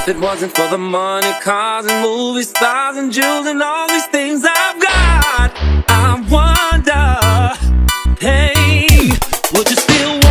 if it wasn't for the money, cars and movie stars and jewels and all these things I've got, I wonder, hey, would you still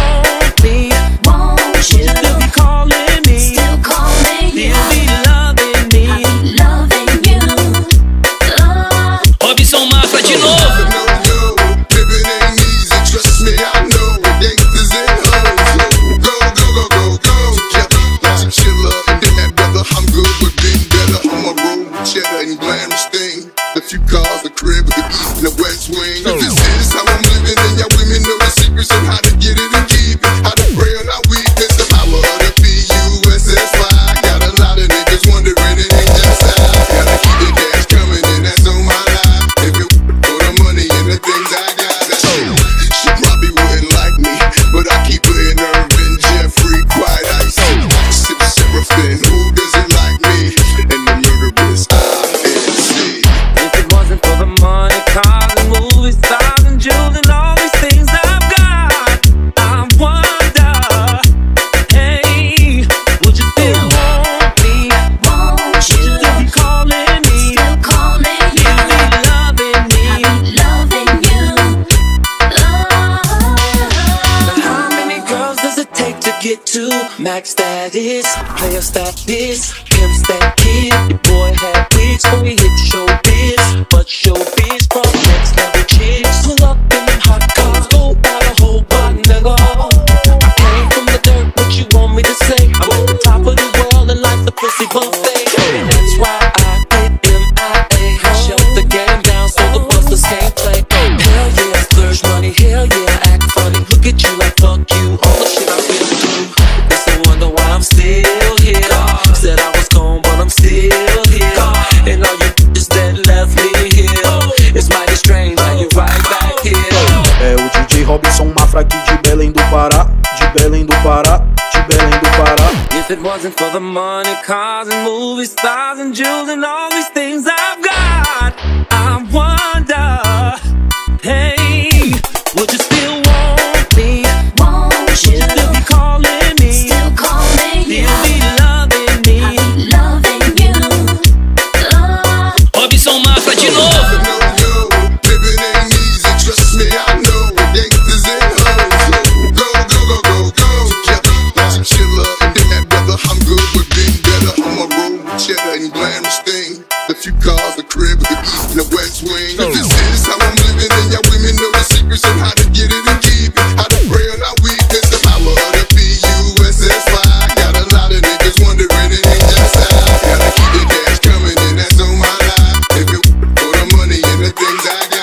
Spanish thing. The few cars, the crib, the east, and the west wing. If this is how I'm living, and y'all women know the secrets of how get to max that is. Player status, this, pimps that kid, boy has. Robson Mafra aqui de Belém do Pará, de Belém do Pará, de Belém do Pará. If it wasn't for the money, cars and movie stars and jewels and all these things I've got. cars, the crib, the west wing. If this is how I'm living, and y'all women know the secrets of how to get it and keep it. How to prey on our weakness, the power of the P-U-S-S-Y. Got a lot of niggas wondering it ain't just I. Gotta keep the cash coming, and that's on my life. If you for the money and the things I got.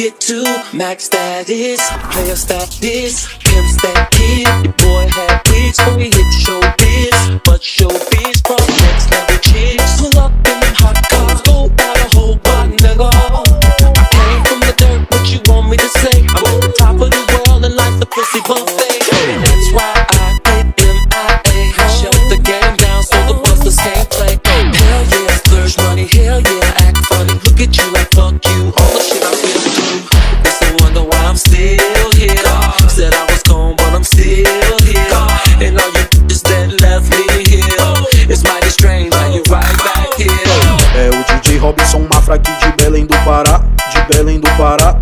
get to max status. Player status. Pimp status. kid, boy had wigs when we hit show. Robson Mafra aqui de Belém do Pará, de Belém do Pará,